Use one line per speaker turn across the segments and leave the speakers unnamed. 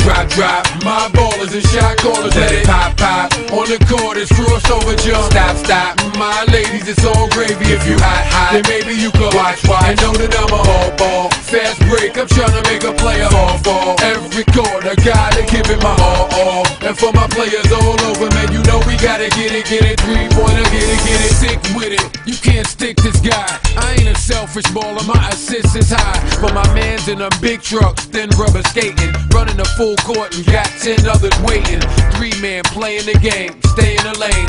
Drop, drop, my ballers and shot callers let it pop, pop. On the court, it's crossover jump. Stop, stop, my ladies, it's all gravy. If you hot, hot, then maybe you could watch, watch. And know that I'm a hard ball. Fast break, I'm trying to make a player fall, fall. Every quarter, gotta give it my all, all. And for my players all over, man, you know we gotta get it, get it. Three pointer, get it, get it. Sick with it, you can't a selfish baller, my assist is high. But my man's in a big truck, thin rubber skating. Running the full court and got ten others waiting. Three man playing the game, stay in the lane.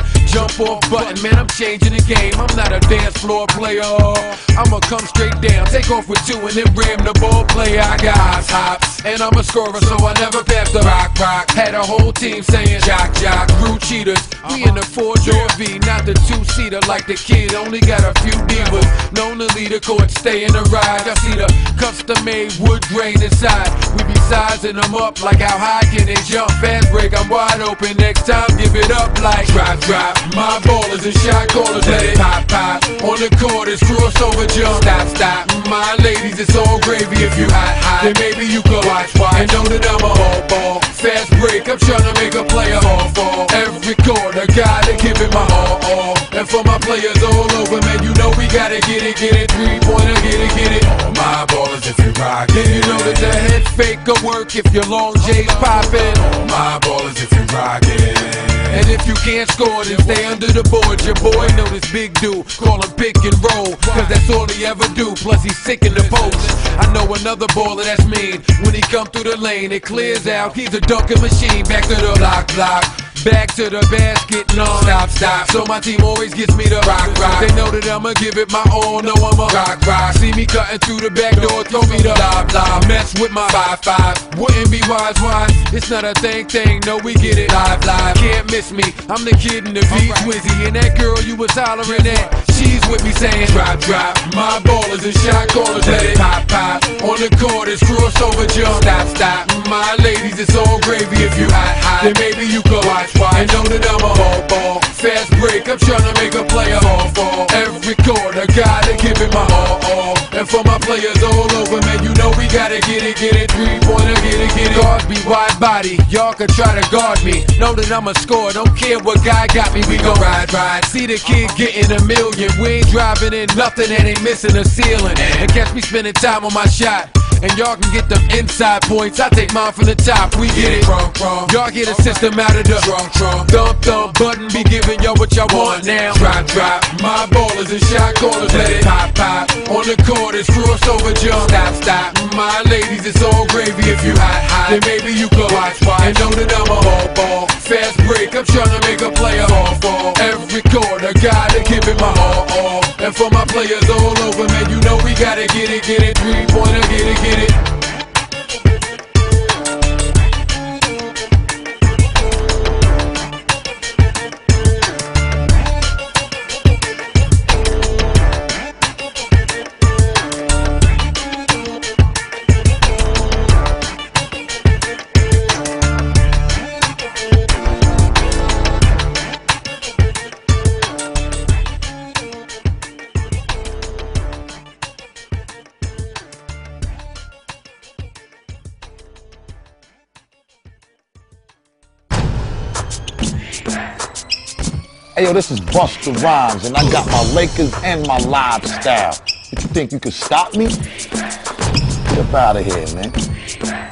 Off button, man, I'm changing the game. I'm not a dance floor player. I'ma come straight down, take off with two and then ram the ball player. I got hops, and I'm a scorer, so I never pass the rock, rock. Had a whole team saying jock, jock, crew cheaters. We in the four door V, not the two seater like the kid. Only got a few divas. Known to lead the court, stay in the ride. I see the custom made wood grain inside. We be sizing them up like how high can they jump? Fast break, I'm wide open. Next time, give it up like drop, drop. My ballers and shot callers let it pop, pop. On the court, it's crossover jump. Stop, stop. My ladies, it's all gravy. If you hot, hot, then maybe you could watch, watch. And know that I'm a hard ball. Fast break, I'm trying to make a player fall, fall. Every quarter, gotta give it my all, all. And for my players all over, man, you know we gotta get it, get it. Three pointer, get it, get it. All my ballers if you rock it. You know that the head fake will work if your long J's poppin'. All my ballers if you rock it. And if you can't score, then stay under the board. Your boy know this big dude, call him pick and roll. Cause that's all he ever do, plus he's sick in the post. I know another baller that's mean. When he come through the lane, it clears out. He's a dunking machine, back to the block, block. Back to the basket, no stop, stop. So my team always gets me the rock, rock. They know that I'ma give it my all, know I'ma rock, rock. See me cutting through the back door, throw me the lob, lob. Mess with my five, five. Wouldn't be wise, wise. It's not a thing, thing. No, we get it live, live. Can't miss me. I'm the kid in the V Twizzy, and that girl you was hollering at. She's with me saying drop, drop. My ballers and shot callers let it pop, pop. On the court, it's crossover jump. Stop, stop. My ladies, it's all gravy. If you hot, hot, then maybe could watch. And know that I'm a hard ball. Fast break, I'm trying to make a player fall, fall. Every quarter, gotta give it my all, all. And for my players all over, man, you know we gotta get it, get it. Three pointer, get it, get it. Guards be wide body, y'all can try to guard me. Know that I'm a score, don't care what guy got me, we gon' ride, ride. See the kid getting a million, we ain't driving in nothing and ain't missing a ceiling. And catch me spending time on my shot. And y'all can get them inside points. I take mine from the top. We get it. Y'all get a system out of the. Thump, thump, button be giving y'all what y'all want now. Drop, drop. My ballers and shot callers let it pop, pop. On the court, it's crossover jump. Stop, stop. My ladies, it's all gravy. If you hot, hot, then maybe you could watch, watch. And know that I'm a hard ball. Fast break, I'm trying to make a player fall, fall. Every quarter, gotta give it my all, all. And for my players all over, man, you know we gotta get it, get it. Three pointer, get it, get it.
Hey yo, this is Busta Rhymes, and I got my Lakers and my lifestyle. You think you can stop me? Get up out of here, man.